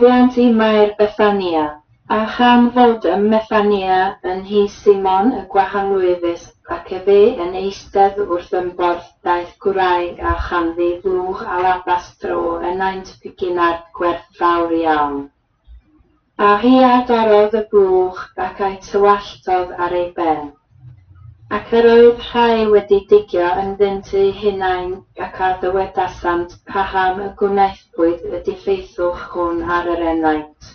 profiant i Maer Bethania, a chan fod ym Methania yn hi Simon y gwahanlwyfus ac y fe yn eistedd wrth ymborth daeth gwraig a chanddi flwch alabastro yn aint piginad gwerthfawr iawn. A hi adorodd y blwch ac a'i tywalltodd ar ei ben ac yr oedd rhai wedi digio yn ddynt eu hunain ac ar ddiweddasant pa ham y gwnaethpwyd y diffeithwch hwn ar yr enaint.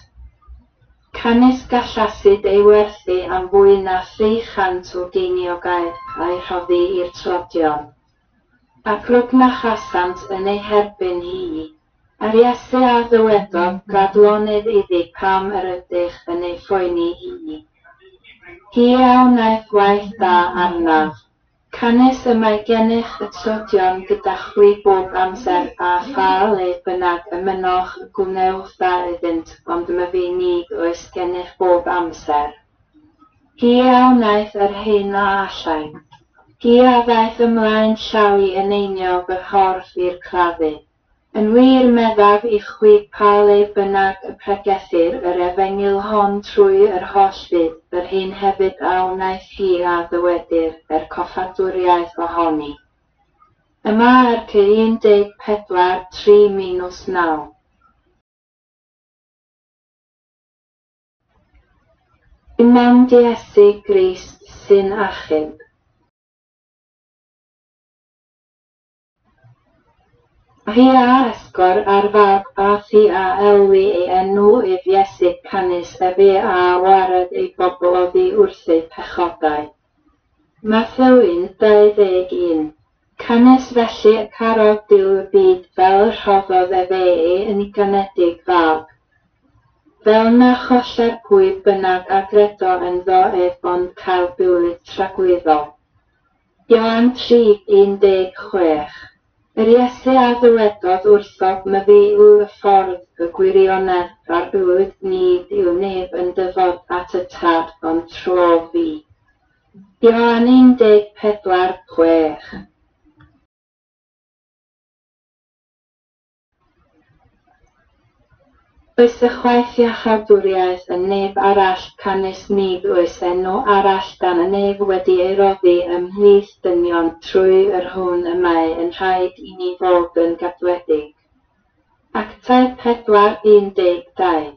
Canys gallasid ei werthu am fwy na 300 o dini o gaeth a'i rhoddi i'r trodion. Ac rwg na chasant yn ei herbyn hi, a'r Iesu a ddywedodd gadlonydd iddi pam yr ydych yn ei phoeni hi. Iawn naeth gwaith da arnaf. Canys y mae gennych y trodion gyda chwi bob amser a phar ei bynnag ymunwch gwnewch da iddynt, ond yma fi nid oes gennych bob amser. Iawn naeth yr hyn a allan. Gia ddaeth ymlaen llawi yn einio fy horf i'r claddu. Yn wir meddaf i chwi pal ei bynnag y pregethir yr efengil hon trwy yr holl fydd, yr hyn hefyd a wnaeth hi a ddywedir yr coffadwriaeth ohoni. Yma ar cy 14-3-9. Imam Diesu Grist sy'n achub. Hi a asgwrn ar fab a thi a elwi ei enw i fiesu canis ef fi a wared ei bobl oddi wrthu pechodau. Matthewin 21 Canis felly y carodd diw y byd fel rhoddodd ef ei yn ei ganedig fab. Fel na cholla'r pwy bynnag a gredo ynddo ef ond cael bywyd tragwyddol. Ioan 3, 16 Yr Iesu a ddywedodd wrthod my fi yw y ffordd y gwirionedd a'r bywyd nid yw neb yn dyfod at y tad ond tro fi. Ioan 14, 6 Oes y chwaith iachawdwriaeth yn neb arall canys nid oes enw arall dan y neb wedi ei roddi ymhlith dynion trwy yr hwn y mae yn rhaid i ni fod yn gadwedig. Actau 4.12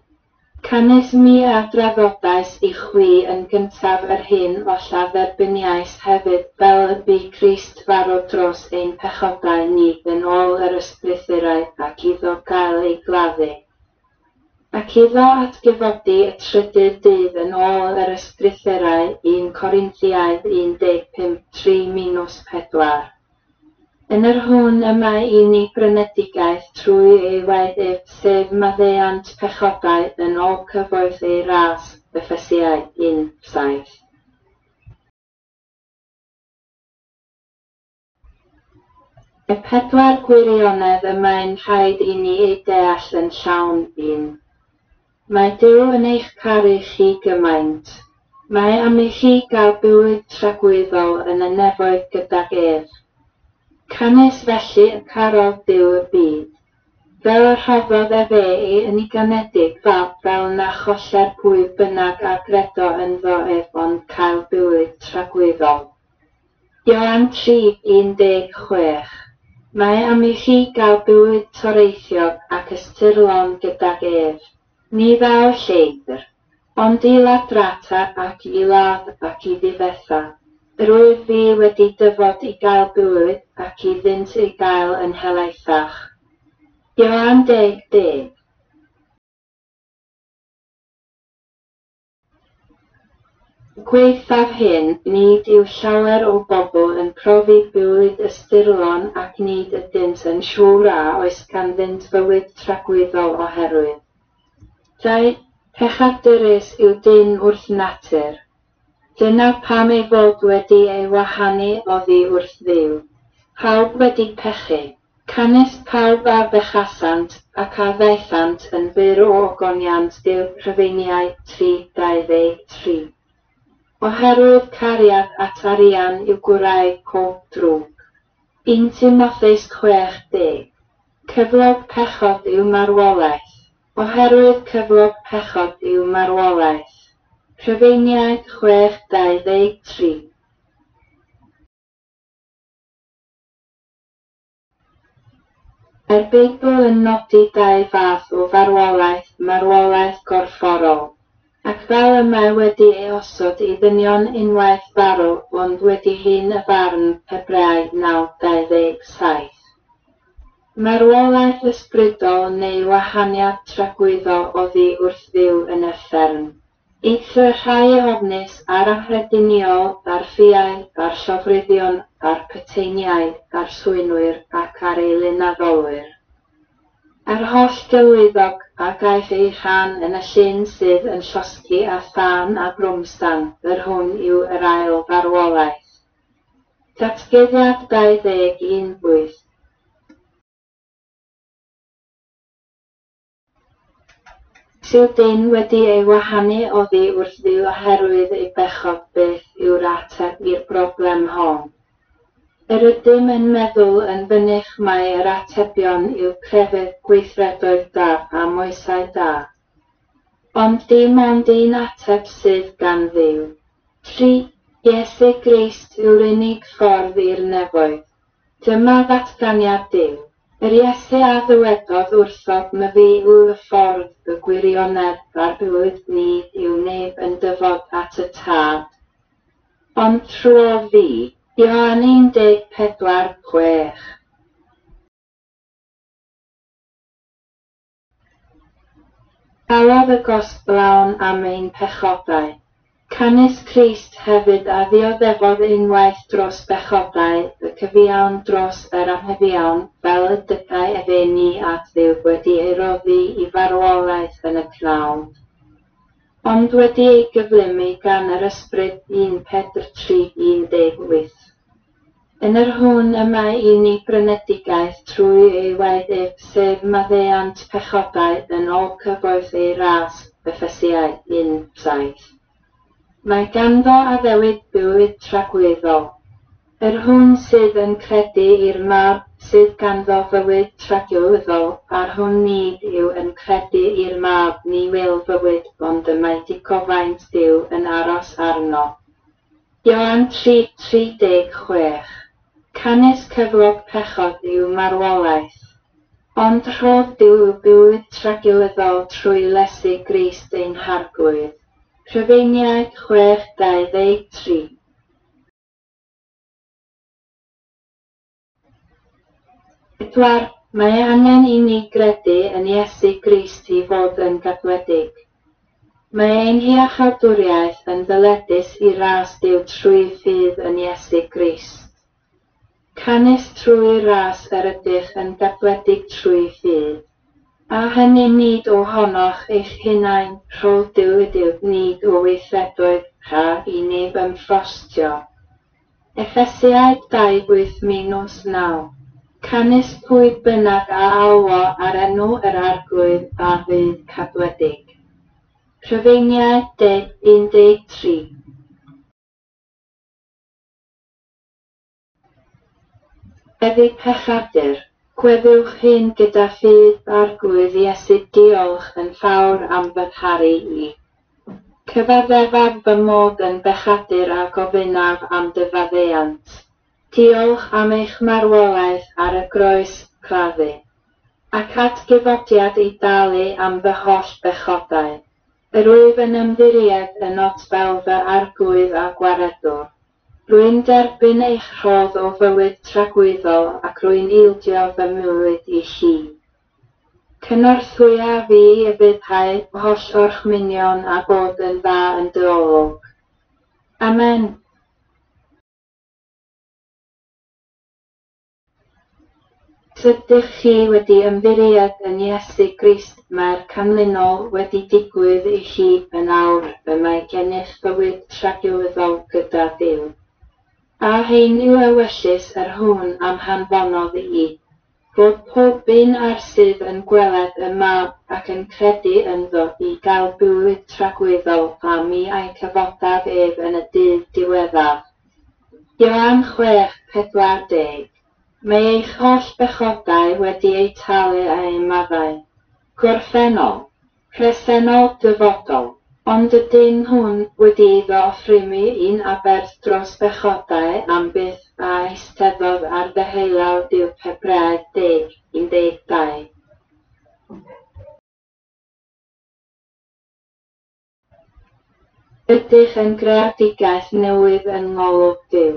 Canys mi a drafodais i chwi yn gyntaf yr hyn o llaferbyniais hefyd fel y bu Christ farw dros ein pechodau ni yn ôl yr ysbrythurau ac iddo gael ei gladdu. Ac iddo atgyfodi y trydydd dydd yn ôl yr ysbrydurau 1 Corinthiaidd 15:3-4 Yn yr hwn y mae ni brynedigaeth trwy ei weddiff sef maddeuant pechodau yn ôl cyfoeth ei ras Effesiaid 1:7. Y pedwar gwirionedd y mae'n rhaid i ni ei deall yn llawn un. Mae Duw yn eich caru chi gymaint. Mae am i chi gael bywyd tragwyddol yn y nefoedd gydag ef. Canys felly y carodd Duw y byd, fel y rhoddodd e fe i yn ei ganedig fab fel na cholla'r pwy bynnag a gredo ynddo ef er ond cael bywyd tragwyddol. Ioan 3.16 Mae am i chi gael bywyd toreithiog ac ystyrlon gydag ef ni Nifer lleidr, ond i ladrata ac i ladd ac i ddifetha. Rwyf fi wedi dyfod i gael bywyd ac i ddynt i gael yn helaethach. Ioan deg deg. Gweithaf hyn, nid yw llawer o bobl yn profi bywyd ystyrlon ac nid ydynt yn siŵr a oes ganddynt fywyd tragwyddol oherwydd. Dau, Pechadurus yw dyn wrth natur. Dyna pam ei fod wedi ei wahanu oddi wrth ddiw. Pawb wedi pechu. Canis pawb a bechasant ac a ddeillant yn fyr o ogoniant yw rhyfeiniau 323. Oherwydd cariad at arian yw gwrau pob drwg. Un Timotheus 6.10. Cyflog pechod yw marwolaeth Oherwydd cyflog pechod yw marwolaeth. Rhyfeiniaid chwech dau ddeg tri. Mae'r Beibl yn nodi dau fath o farwolaeth marwolaeth gorfforol, ac fel y mae wedi ei osod i ddynion unwaith farw ond wedi hun y farn Hebraeg 927. Marwolaeth ysbrydol neu wahaniad tragwyddo oddi wrth fyw yn y fferm. Eithr rhai ofnus a'r afrediniol, a'r ffiau, a'r llofruddion, a'r peteiniau, a'r swynwyr ac ar ei Yr A'r holl dylwyddog a gaeth ei rhan yn y llun sydd yn llosgi a thân a brwmstan, yr hwn yw yr ail farwolaeth. Datgyddiad 21 Lliw dyn wedi ei wahanu oddi wrth ddu oherwydd ei bechod beth yw'r ateb i'r broblem hon. Yr ydym yn meddwl yn fynych mae yr atebion i'w crefydd gweithredoedd da a moesau da. Ond dim ond un ateb sydd gan ddiw. Tri, Iesu Grist yw'r unig ffordd i'r nefoedd. Dyma ddatganiad Dyw. Yr Iesu a ddywedodd wrthod my fi yw'r ffordd y gwirionedd a'r bywyd ni yw neb yn dyfod at y tad. Ond trwy fi, Ioan 14.6 Darodd y gosblawn am ein pechodau. Cynnes Crist hefyd a ddioddefodd unwaith dros bechodau y cyfiawn dros yr anhefiawn fel y dydau efenni at ddiw wedi ei roddi i farwolaeth yn y pnawn ond wedi ei gyflymu gan yr ysbryd 1 Pedr 3.18. Yn yr hwn yma i ni brynedigaeth trwy ei weddiff sef maddeuant pechodau yn ôl cyfoeth ei ras, Bethesiau 1.7. Mae ganddo a addewid bywyd tragweddol. Yr hwn sydd yn credu i'r mab sydd ganddo fywyd tragweddol, a'r hwn nid yw yn credu i'r mab ni wil fywyd, ond y mae dicofaint Dyw yn aros arno. Ioan 3.36 Canys cyflog pechod yw marwolaeth. Ond rhodd Dyw bywyd tragweddol trwy lesu grist ein hargwydd. Rhufeiniaid chwech dau ddeg tri. Pedwar, mae angen i ni gredu yn Iesu Grist i fod yn gadwedig. Mae ein hiachawdwriaeth yn ddyledus i ras Dyw trwy ffydd yn Iesu Grist. Canys trwy ras yr ydych yn gadwedig trwy ffydd. A hynny nid ohonoch eich hunain rho diwydydd nid o weithredoedd rha i neb ymffrostio. Effesiaid 2-9 Canis pwy bynnag a alwo ar enw yr arglwydd a fydd cadwedig. Rhyfeiniaid 13 Eddi pechadur Gweddiwch hyn gyda ffydd a'r gwedd Iesu diolch yn llawr am fy i. Cyfaddefaf fy mod yn bechadur a gofynaf am dyfaddeuant. Diolch am eich marwolaeth ar y groes claddu. Ac atgyfodiad i dalu am fy holl bechodau. Yr wyf yn ymddiried yn otbel fy argwydd a gwaredwr. Rwy'n derbyn eich rhodd o fywyd tragwyddol ac rwy'n ildio fy mywyd i chi. Cynorthwya fi y fyddhau holl o'ch minion a bod yn dda yn dyolwg. Amen. Sydych chi wedi ymddiried yn Iesu Grist mae'r canlynol wedi digwydd i chi yn awr y mae gennych bywyd tragiwyddol gyda Dyw. A heiniw ewyllys yr hwn am hanfonodd i, fod pob un ar sydd yn gweled y mab ac yn credu ynddo i gael bywyd tragweddol a mi a'i cyfodaf ef yn y dydd diweddar. Ioan chwech pedwar deg. Mae eich holl bechodau wedi eu talu a'i maddau. Gorffennol. Presennol dyfodol. Ond ydyn wedi iddo ddofrwymu un aberth dros bechodau am byth a eisteddodd ar ddeheulaw diw Hebraeg deg un deg dau. Ydych yn greadigaeth newydd yn ngolwg Duw.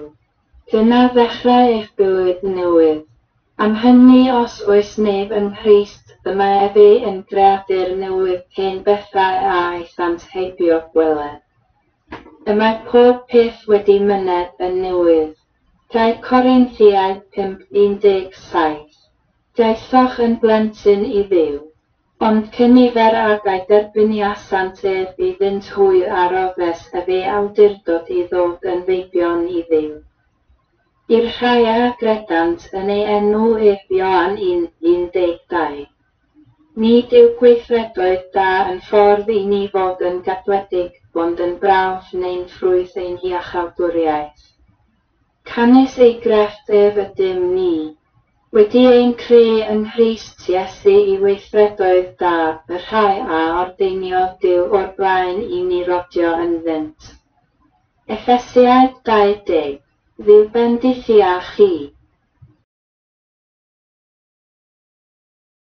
Dyna ddechrau eich bywyd newydd. Am hynny os oes neb yn Christ Dyma mae fi yn greadur newydd hen bethau a eithant heibio gweled. Y mae pob peth wedi myned yn newydd. Dau Corinthiau 5.17 Daethoch yn blentyn i ddiw, ond cyn nifer ag a'i derbyn i asant ef i fynd hwy ar ofes a fe awdurdod i ddod yn feibion i ddiw. I'r rhai a gredant yn ei enw ef Ioan 1.12 Nid yw gweithredoedd da yn ffordd i ni fod yn gadwedig, ond yn brawf neu'n ffrwyth ein hiachawdwriaeth. Canys ei grefft ef ydym ni, wedi ein creu yng Nghrist Iesu i weithredoedd da, y rhai a ordeiniodd Dyw o'r blaen i ni rodio yn ddynt. Effesiaid 20 Ddiw bendithia chi,